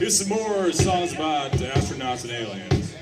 Here's some more songs about astronauts and aliens.